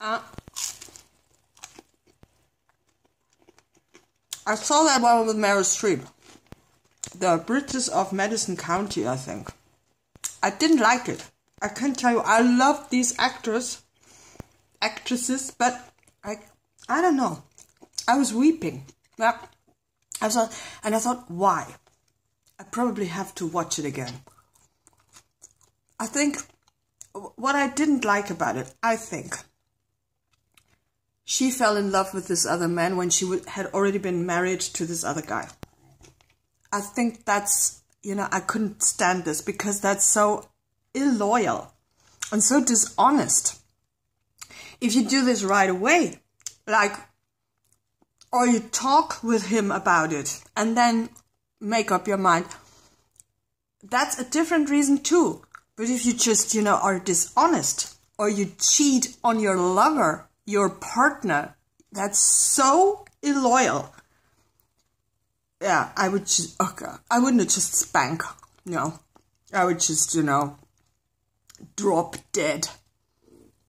Uh, I saw that one with Meryl Streep. The Bridges of Madison County, I think. I didn't like it. I can't tell you. I love these actors, actresses, but I, I don't know. I was weeping. Yeah, I thought, and I thought, why? I probably have to watch it again. I think what I didn't like about it, I think she fell in love with this other man when she had already been married to this other guy. I think that's, you know, I couldn't stand this because that's so illoyal and so dishonest. If you do this right away, like, or you talk with him about it and then make up your mind, that's a different reason too. But if you just, you know, are dishonest or you cheat on your lover, your partner, that's so illoyal. Yeah, I would just, okay, I wouldn't just spank, no. I would just, you know, drop dead.